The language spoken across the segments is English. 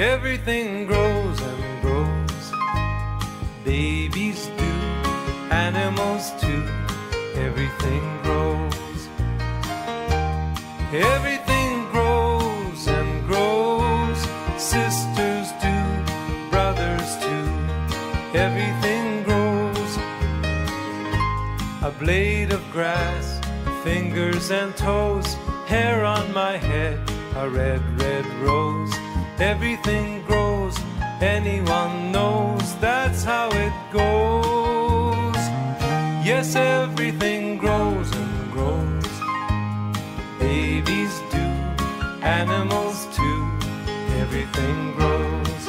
Everything grows and grows. Babies do, animals too. Everything grows. Everything grows and grows. Sisters do, brothers too. Everything grows. A blade of grass, fingers and toes, hair on my head, a red, red rose. Everything grows, anyone knows that's how it goes. Yes, everything grows and grows. Babies do, animals too. Everything grows.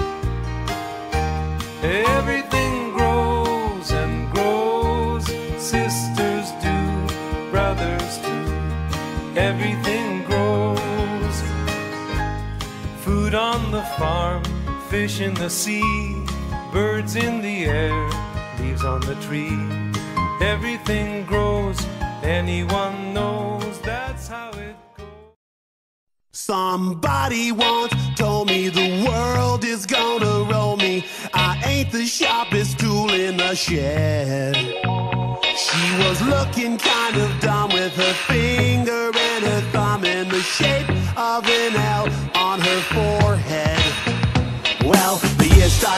Everything grows and grows. Sisters do, brothers do. Everything grows. Food on the farm, fish in the sea, birds in the air, leaves on the tree. Everything grows, anyone knows that's how it goes. Somebody once told me the world is gonna roll me. I ain't the sharpest tool in the shed. She was looking kind of dumb with her finger and her thumb in the shape of an L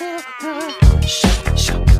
Said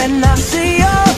When I see your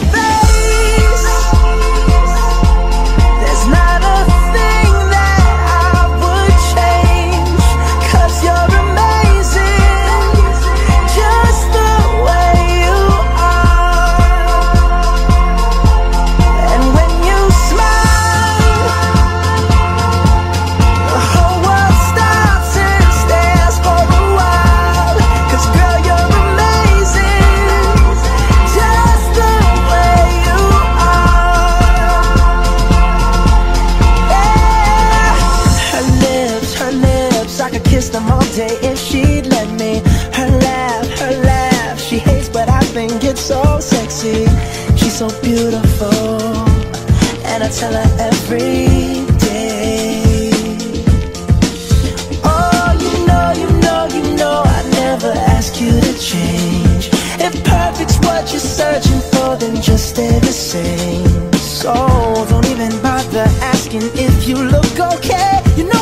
beautiful, and I tell her every day. Oh, you know, you know, you know, I never ask you to change. If perfect's what you're searching for, then just stay the same. So don't even bother asking if you look okay. You know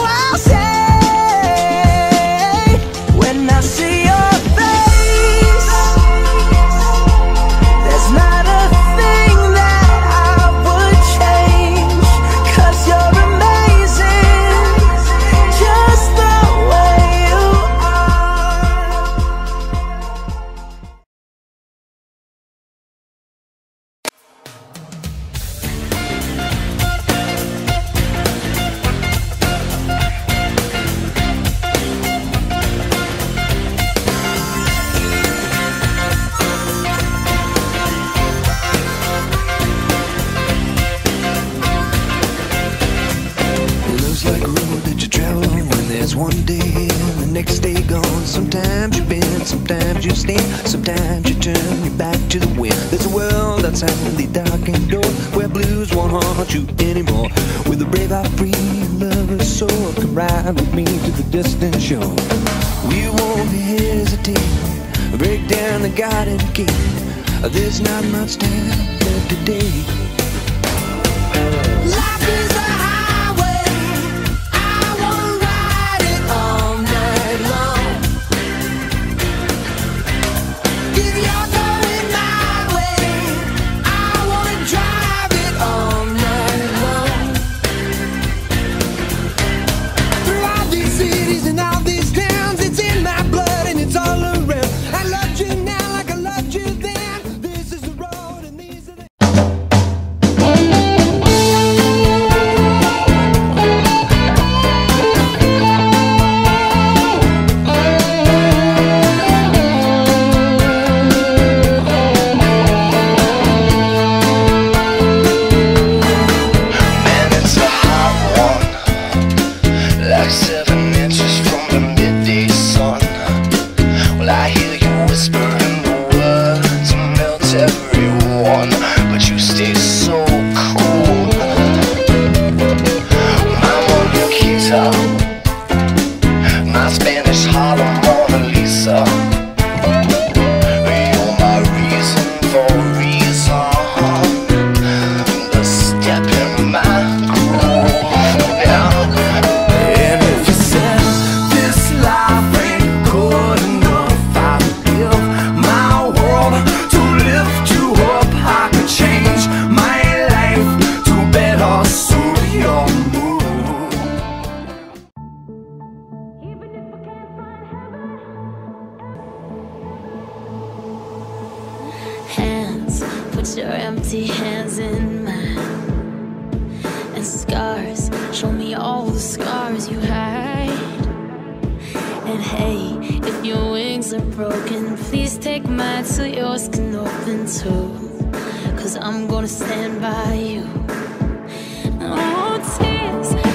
there's one day and the next day gone. Sometimes you bend, sometimes you stand, sometimes you turn your back to the wind. There's a world outside the darkened door where blues won't haunt you anymore. With a brave heart free and lover's soul, come ride with me to the distant shore. We won't hesitate, break down the garden gate. There's not much time left today. your empty hands in mine. And scars show me all the scars you hide. And hey if your wings are broken please take mine so yours can open too. Cause i'm gonna stand by you. Oh tears.